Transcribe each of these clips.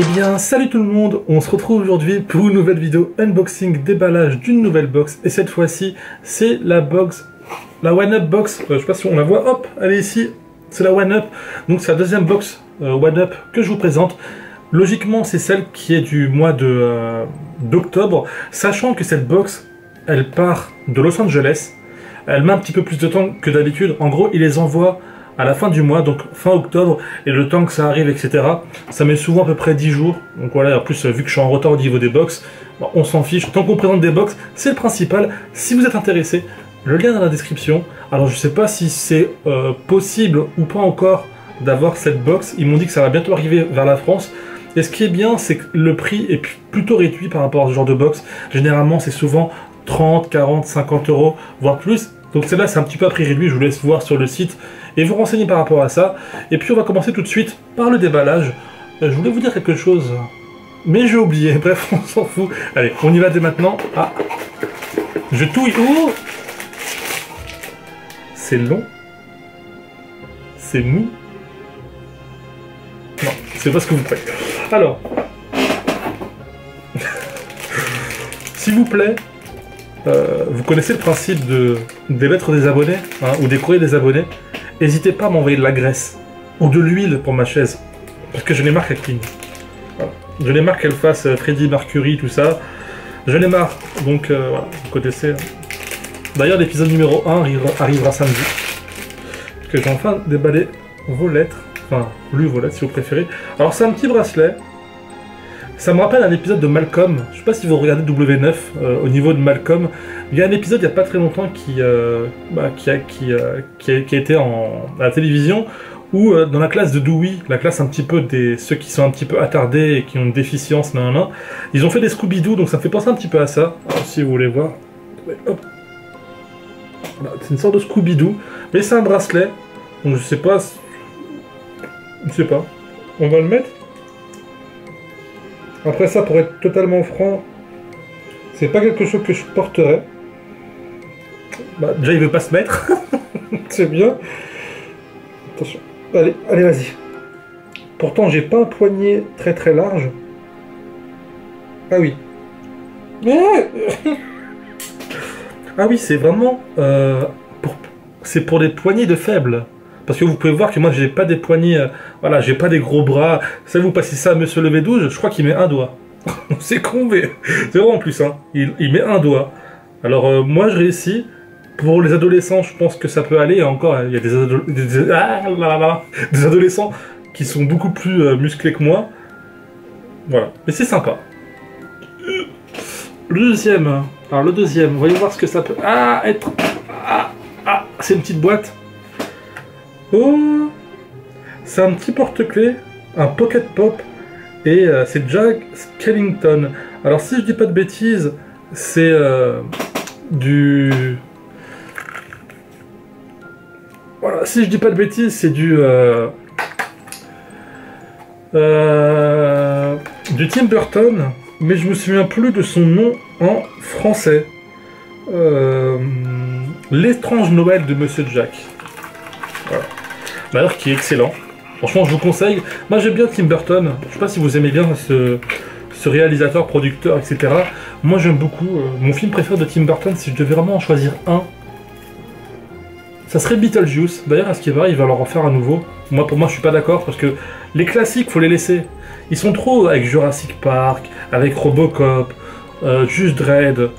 Eh bien, salut tout le monde, on se retrouve aujourd'hui pour une nouvelle vidéo unboxing, déballage d'une nouvelle box. Et cette fois-ci, c'est la box, la One Up box, euh, je sais pas si on la voit, hop, elle est ici, c'est la One Up. Donc c'est la deuxième box euh, One Up que je vous présente. Logiquement, c'est celle qui est du mois euh, d'octobre, sachant que cette box, elle part de Los Angeles. Elle met un petit peu plus de temps que d'habitude. En gros, il les envoie à la fin du mois, donc fin octobre, et le temps que ça arrive, etc. Ça met souvent à peu près 10 jours. Donc voilà, en plus, vu que je suis en retard au niveau des box, on s'en fiche. Tant qu'on présente des box, c'est le principal. Si vous êtes intéressé, le lien dans la description. Alors je sais pas si c'est euh, possible ou pas encore d'avoir cette box. Ils m'ont dit que ça va bientôt arriver vers la France. Et ce qui est bien, c'est que le prix est plutôt réduit par rapport à ce genre de box. Généralement, c'est souvent 30, 40, 50 euros, voire plus. Donc celle-là, c'est un petit peu à prix réduit. Je vous laisse voir sur le site et vous renseigner par rapport à ça. Et puis on va commencer tout de suite par le déballage. Euh, je voulais vous dire quelque chose, mais j'ai oublié. Bref, on s'en fout. Allez, on y va dès maintenant. Ah, je touille. Oh C'est long. C'est mou. Non, c'est pas ce que vous faites. Alors, s'il vous plaît, euh, vous connaissez le principe de, des des abonnés, hein, ou des courriers des abonnés? N'hésitez pas à m'envoyer de la graisse, ou de l'huile pour ma chaise, parce que je n'ai marre qu'elle cligne. Je n'ai marre qu'elle fasse euh, Freddy Mercury, tout ça. Je n'ai marre, donc euh, voilà, vous connaissez. Hein. D'ailleurs, l'épisode numéro 1 arrivera, samedi. Parce que j'ai enfin déballé vos lettres, enfin, lu vos lettres si vous préférez. Alors, c'est un petit bracelet ça me rappelle un épisode de Malcolm. Je sais pas si vous regardez W9 euh, au niveau de Malcolm. Il y a un épisode il n'y a pas très longtemps qui, euh, bah, qui, a, qui, euh, qui, été en, à la télévision où dans la classe de Dewey, la classe un petit peu des ceux qui sont un petit peu attardés et qui ont une déficience, nan, ils ont fait des Scooby-Doo, donc ça me fait penser un petit peu à ça. si vous voulez voir. C'est une sorte de Scooby-Doo, mais c'est un bracelet. Donc je sais pas. Je sais pas. On va le mettre après ça, pour être totalement franc, c'est pas quelque chose que je porterais. Bah, déjà, il veut pas se mettre. c'est bien. Attention. Allez, allez, vas-y. Pourtant, j'ai pas un poignet très très large. Ah oui. ah oui, c'est vraiment... Euh, pour... C'est pour des poignées de faibles. Parce que vous pouvez voir que moi, j'ai pas des poignets, euh, voilà, j'ai pas des gros bras. Ça, vous passez ça à Monsieur Levé 12, je crois qu'il met un doigt. c'est con, mais c'est vrai en plus, hein. Il, met un doigt. Alors, euh, moi, je réussis. Pour les adolescents, je pense que ça peut aller. encore, il y a des, ah, des, adolescents qui sont beaucoup plus euh, musclés que moi. Voilà. Mais c'est sympa. Le deuxième. Alors, le deuxième, voyez voir ce que ça peut... Ah, être... Ah, ah, c'est une petite boîte. Oh C'est un petit porte-clés, un pocket pop, et euh, c'est Jack Skellington. Alors si je dis pas de bêtises, c'est euh, du... Voilà, si je dis pas de bêtises, c'est du... Euh, du Tim Burton, mais je me souviens plus de son nom en français. L'étrange Noël de Monsieur Jack. Voilà. D'ailleurs, qui est excellent. Franchement, je vous conseille. Moi, j'aime bien Tim Burton. Je sais pas si vous aimez bien ce, réalisateur, producteur, etc. Moi, j'aime beaucoup. Euh, mon film préféré de Tim Burton, si je devais vraiment en choisir un, ça serait Beetlejuice. D'ailleurs, à ce qui va, il va leur en faire à nouveau. Moi, pour moi, je suis pas d'accord parce que les classiques, faut les laisser. Ils sont trop avec Jurassic Park, avec Robocop, euh, Just Dread.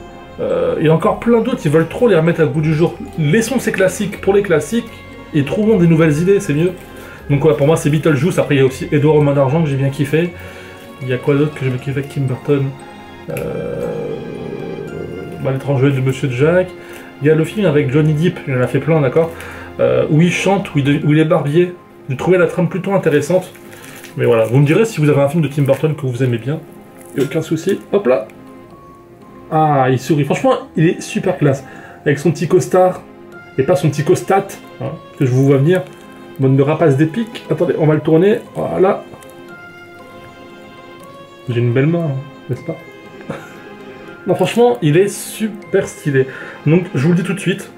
Euh, et encore plein d'autres, ils veulent trop les remettre à bout du jour. Laissons ces classiques pour les classiques et trouvons des nouvelles idées, c'est mieux. Donc ouais, pour moi c'est Beetlejuice, après il y a aussi Edouard Romain d'Argent que j'ai bien kiffé. Il y a quoi d'autre que j'ai bien kiffé avec Tim Burton? Euh... bah, L'étranger de Monsieur Jack. Il y a le film avec Johnny Depp, il en a fait plein, d'accord euh, Où il chante, où il, est barbier. J'ai trouvé la trame plutôt intéressante. Mais voilà, vous me direz si vous avez un film de Tim Burton que vous aimez bien. a aucun souci. Hop là Ah, il sourit. Franchement, il est super classe. Avec son petit costard, et pas son petit costat, hein, que je vous vois venir. Bonne de rapace d'épique. Attendez, on va le tourner. Voilà. J'ai une belle main, hein, n'est-ce pas? Franchement, il est super stylé. Donc, je vous le dis tout de suite,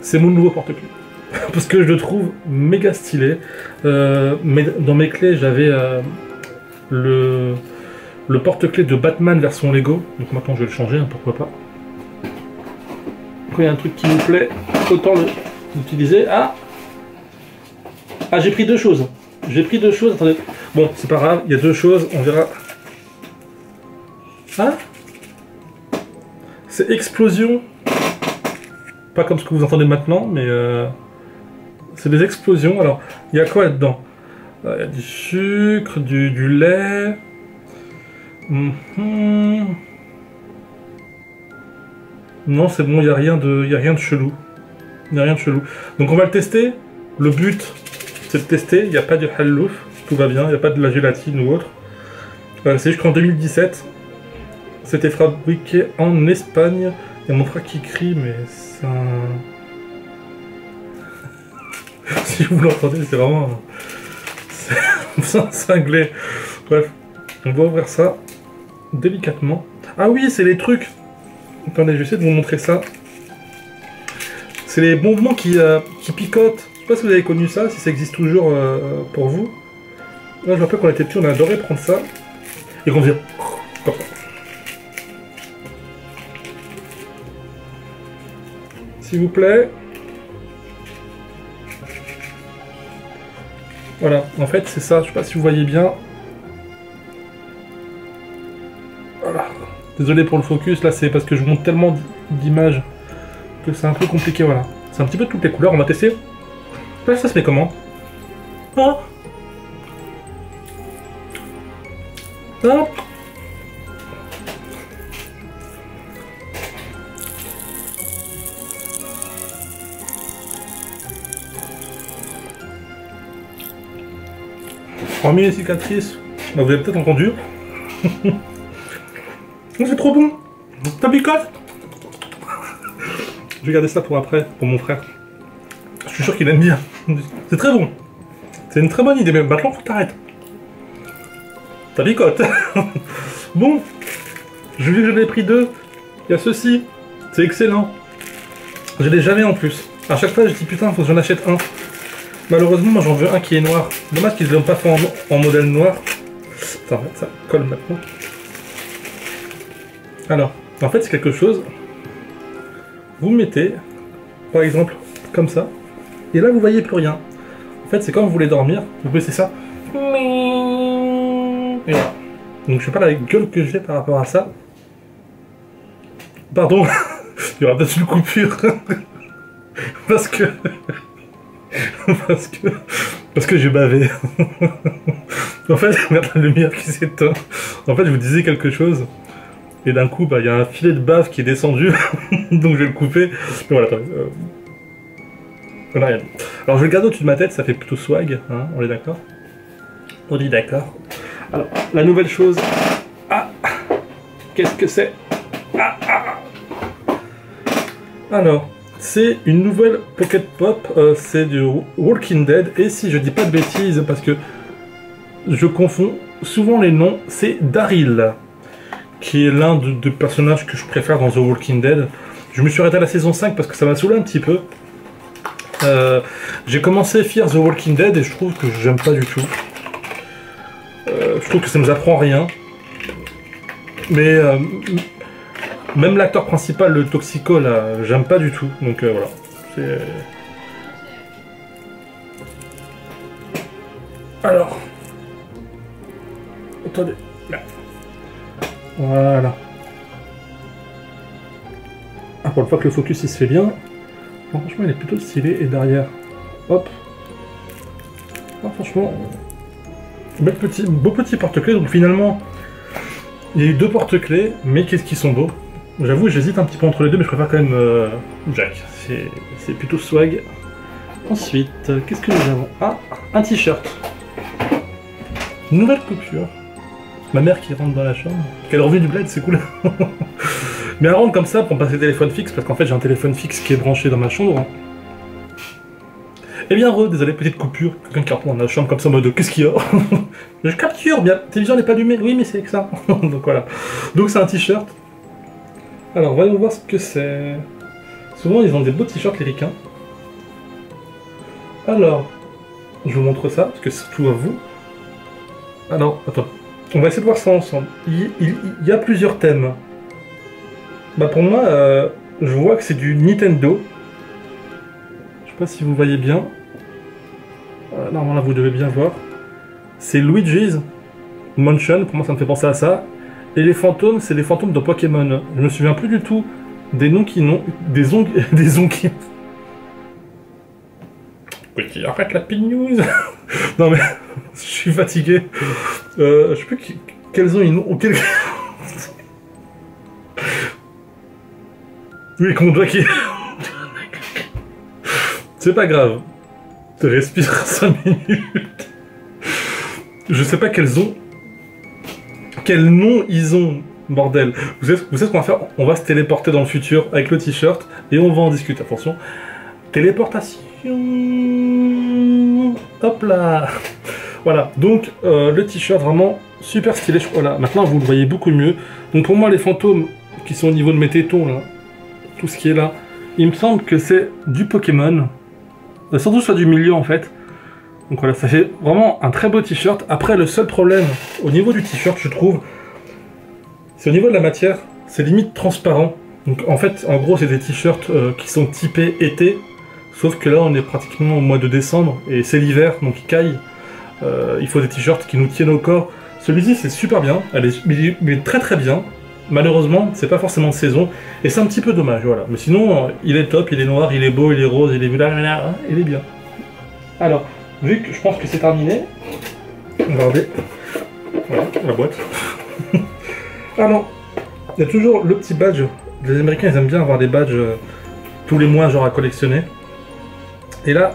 c'est mon nouveau porte-clés. Parce que je le trouve méga stylé. Euh, mais dans mes clés, j'avais... Euh, le, le porte-clés de Batman version Lego. Donc maintenant je vais le changer, hein, pourquoi pas. Quand il y a un truc qui nous plaît, autant l'utiliser. Ah Ah j'ai pris deux choses. J'ai pris deux choses, attendez. Bon, c'est pas grave, il y a deux choses, on verra. Ah C'est explosion. Pas comme ce que vous entendez maintenant, mais euh, c'est des explosions. Alors, il y a quoi là-dedans? Il y a du sucre, du, lait. Mhm. Non, c'est bon, il n'y a, rien de- a rien de chelou. Il n'y a rien de chelou. Donc on va le tester. Le but, c'est de tester. Il n'y a pas du hallouf. Tout va bien. Il n'y a pas de la gélatine ou autre. Euh, c'est jusqu'en 2017. C'était fabriqué en Espagne. Il y a mon frère qui crie, mais un... si vous l'entendez, c'est vraiment... C'est cinglé. Bref, on va ouvrir ça délicatement. Ah oui, c'est les trucs. Attendez, je vais essayer de vous montrer ça. C'est les bonbons qui, euh, qui picotent. Je sais pas si vous avez connu ça, si ça existe toujours euh, pour vous. Moi, je me rappelle qu'on était petits, on adorait prendre ça. Et qu'on faisait comme ça. S'il vous plaît. Voilà, en fait, c'est ça. Je sais pas si vous voyez bien. Voilà. Désolé pour le focus, là c'est parce que je monte tellement d'images que c'est un peu compliqué, voilà. C'est un petit peu toutes les couleurs, on va tester. Là ça se met comment? Ah Hormis les cicatrices, bah, vous avez peut-être entendu. C'est trop bon Ça picote Je vais garder ça pour après, pour mon frère. Je suis sûr qu'il aime bien. C'est très bon. C'est une très bonne idée, mais maintenant faut que t'arrêtes. Ça picote Bon, je que j'en ai pris deux. Il y a ceci. C'est excellent. Je l'ai jamais en plus. À chaque fois, je dis putain, faut que j'en achète un. Malheureusement, moi j'en veux un qui est noir. Dommage qu'ils ne l'ont pas fait en, modèle noir. Attends, ça colle maintenant. Alors, en fait, c'est quelque chose. Vous mettez, par exemple, comme ça, et là, vous voyez plus rien. En fait, c'est quand vous voulez dormir, vous baissez ça. Et voilà. Donc, je sais pas la gueule que j'ai par rapport à ça. Pardon, il y aura peut-être une coupure. parce que. parce que. Parce que j'ai bavé. en fait, regarde la lumière qui s'éteint. En fait, je vous disais quelque chose. Et d'un coup, bah, il y a un filet de bave qui est descendu, donc je vais le couper. Mais voilà, attendez. euh, a rien. Alors je vais le garder au-dessus de ma tête, ça fait plutôt swag, hein, on est d'accord? On dit d'accord. Alors, la nouvelle chose. Ah Qu'est-ce que c'est? Ah, ah, ah. Alors, c'est une nouvelle Pocket Pop, euh, c'est du Walking Dead, et si je dis pas de bêtises, parce que je confonds souvent les noms, c'est Daryl qui est l'un de- des personnages que je préfère dans The Walking Dead. Je me suis arrêté à la saison 5 parce que ça m'a saoulé un petit peu. Euh, J'ai commencé Fear The Walking Dead et je trouve que j'aime pas du tout. Euh, je trouve que ça nous apprend rien. Mais même l'acteur principal, le Toxico, là, j'aime pas du tout. Donc euh, voilà. C'est- Alors. Attendez. Voilà. Ah, pour une fois que le focus il se fait bien. Franchement, il est plutôt stylé. Et derrière, hop. Ah, franchement, petit, beau petit porte-clés. Donc finalement, il y a eu deux porte-clés, mais qu'est-ce qu'ils sont beaux. J'avoue, j'hésite un petit peu entre les deux, mais je préfère quand même euh, Jack. C'est plutôt swag. Ensuite, qu'est-ce que nous avons? Ah, un t-shirt. Nouvelle coupure. Ma mère qui rentre dans la chambre. Qu'elle est revenue du bled, c'est cool. Mais elle rentre comme ça pour me passer le téléphone fixe, parce qu'en fait j'ai un téléphone fixe qui est branché dans ma chambre. Eh bien, re, désolé, petite coupure. Quelqu'un qui rentre dans la chambre comme ça en mode qu'est-ce qu'il y a? Je capture, bien, télévision n'est pas allumée. Oui, mais c'est que ça. Donc voilà. Donc c'est un t-shirt. Alors, voyons voir ce que c'est. Souvent, ils ont des beaux t-shirts, les ricains. Alors, je vous montre ça, parce que c'est tout à vous. Alors, attends. On va essayer de voir ça ensemble. Il, il- il y a plusieurs thèmes. Bah pour moi, euh, je vois que c'est du Nintendo. Je sais pas si vous voyez bien. Euh, normalement là vous devez bien voir. C'est Luigi's Mansion, pour moi ça me fait penser à ça. Et les fantômes, c'est les fantômes de Pokémon. Je me souviens plus du tout des noms qui n'ont. des ongles. des ongles qui. Oui, arrête la pin news Non mais, je suis fatigué. Euh, je sais plus qui- quels ont ils ont. Quel... oui, qu'on doit qui. C'est pas grave. Tu respires 5 minutes. Je sais pas quels ont. Quel nom ils ont, bordel. Vous savez, ce qu'on va faire? On va se téléporter dans le futur avec le t-shirt et on va en discuter. Attention. Téléportation. Hop là. Voilà. Donc euh, le t-shirt vraiment super stylé. Voilà. Maintenant vous le voyez beaucoup mieux. Donc pour moi les fantômes qui sont au niveau de mes tétons là, tout ce qui est là, il me semble que c'est du Pokémon. Euh, surtout soit du milieu en fait. Donc voilà, ça fait vraiment un très beau t-shirt. Après, le seul problème au niveau du t-shirt, je trouve, c'est au niveau de la matière, c'est limite transparent. Donc en fait, en gros, c'est des t-shirts euh, qui sont typés été, sauf que là, on est pratiquement au mois de décembre et c'est l'hiver, donc il caille. Euh, il faut des t-shirts qui nous tiennent au corps. Celui-ci, c'est super bien, elle est, très très bien. Malheureusement, c'est pas forcément de saison et c'est un petit peu dommage, voilà. Mais sinon, euh, il est top, il est noir, il est beau, il est rose, il est blablabla, il est bien. Alors, vu que je pense que c'est terminé, regardez, voilà, la boîte. ah non, il y a toujours le petit badge. Les Américains, ils aiment bien avoir des badges euh, tous les mois, genre à collectionner. Et là,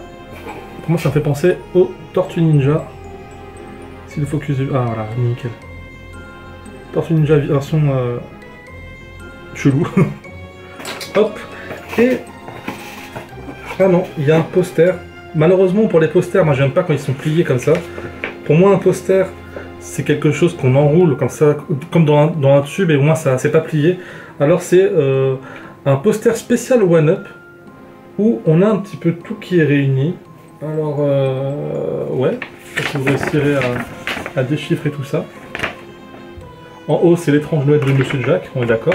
pour moi, ça me fait penser aux Tortues Ninja. Si le focus... Ah voilà, nickel. Tortue Ninja version euh, chelou. Hop. Et... Ah non, il y a un poster. Malheureusement pour les posters, moi j'aime pas quand ils sont pliés comme ça. Pour moi un poster, c'est quelque chose qu'on enroule comme ça, comme dans un, tube, et au moins ça c'est pas plié. Alors c'est euh, un poster spécial One Up, où on a un petit peu tout qui est réuni. Alors, euh, ouais, vous réussirez à, à déchiffrer tout ça. En haut, c'est l'étrange Noël de Monsieur Jack, on est d'accord.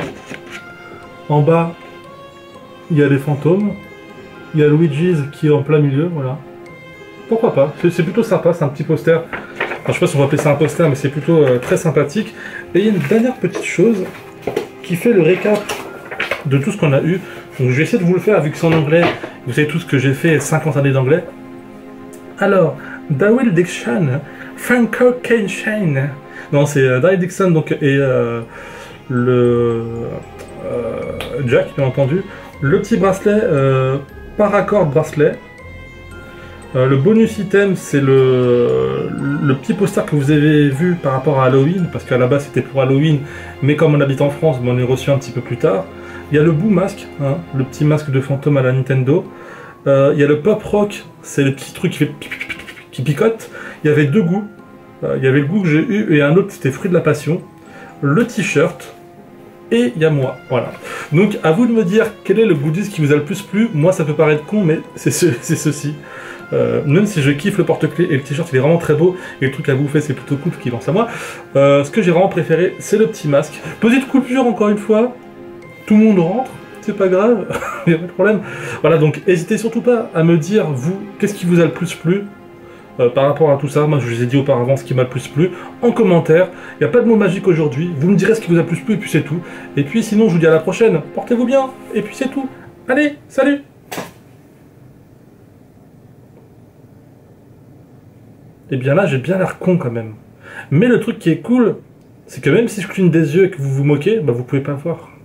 En bas, il y a les fantômes. Il y a Luigi's qui est en plein milieu, voilà. Pourquoi pas? C'est plutôt sympa, c'est un petit poster. Enfin, je sais pas si on va appeler ça un poster, mais c'est plutôt euh, très sympathique. Et il y a une dernière petite chose qui fait le récap de tout ce qu'on a eu. Donc je vais essayer de vous le faire vu que c'est en anglais. Vous savez tout ce que j'ai fait 50 années d'anglais. Alors, Dawil Dixon, Franco Kane Shane. Non, c'est euh, Dixon donc, et euh, le euh, Jack, bien entendu. Le petit bracelet, Paracord bracelet. Euh, le bonus item, c'est le, petit poster que vous avez vu par rapport à Halloween, parce qu'à la base c'était pour Halloween, mais comme on habite en France, on est reçu un petit peu plus tard. Il y a le Boo Mask, hein, le petit masque de fantôme à la Nintendo. Euh, il y a le Pop Rock, c'est le petit truc qui fait qui picote. Il y avait deux goûts. Euh, il y avait le goût que j'ai eu et un autre c'était fruit de la passion. Le t-shirt et il y a moi. Voilà. Donc à vous de me dire quel est le goodies qui vous a le plus plu. Moi ça peut paraître con mais c'est ce- ceci. Euh, même si je kiffe le porte-clés et le t-shirt il est vraiment très beau et le truc à bouffer c'est plutôt cool qui lance à moi. Euh, ce que j'ai vraiment préféré c'est le petit masque. Petite coupure encore une fois. Tout le monde rentre. C'est pas grave, il n'y a pas de problème. Voilà, donc n'hésitez surtout pas à me dire, vous, qu'est-ce qui vous a le plus plu euh, par rapport à tout ça. Moi, je vous ai dit auparavant ce qui m'a plus plu. En commentaire, il n'y a pas de mot magique aujourd'hui. Vous me direz ce qui vous a plus plu, et puis c'est tout. Et puis sinon, je vous dis à la prochaine. Portez-vous bien, et puis c'est tout. Allez, salut Et bien là, j'ai bien l'air con quand même. Mais le truc qui est cool, c'est que même si je cligne des yeux et que vous vous moquez, bah vous pouvez pas voir.